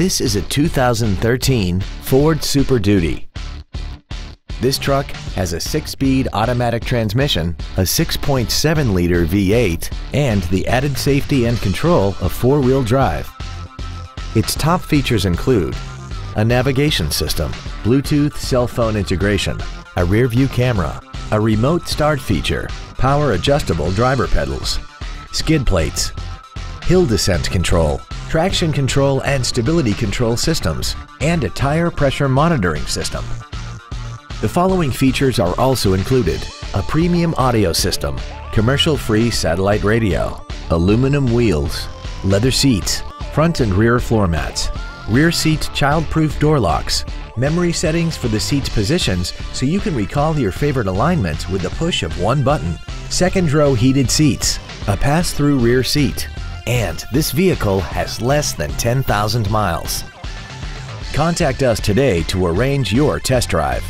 This is a 2013 Ford Super Duty. This truck has a six-speed automatic transmission, a 6.7-liter V8, and the added safety and control of four-wheel drive. Its top features include a navigation system, Bluetooth cell phone integration, a rear view camera, a remote start feature, power adjustable driver pedals, skid plates, hill descent control, traction control and stability control systems, and a tire pressure monitoring system. The following features are also included. A premium audio system, commercial-free satellite radio, aluminum wheels, leather seats, front and rear floor mats, rear seat child-proof door locks, memory settings for the seat's positions so you can recall your favorite alignments with the push of one button, second row heated seats, a pass-through rear seat, and this vehicle has less than 10,000 miles. Contact us today to arrange your test drive.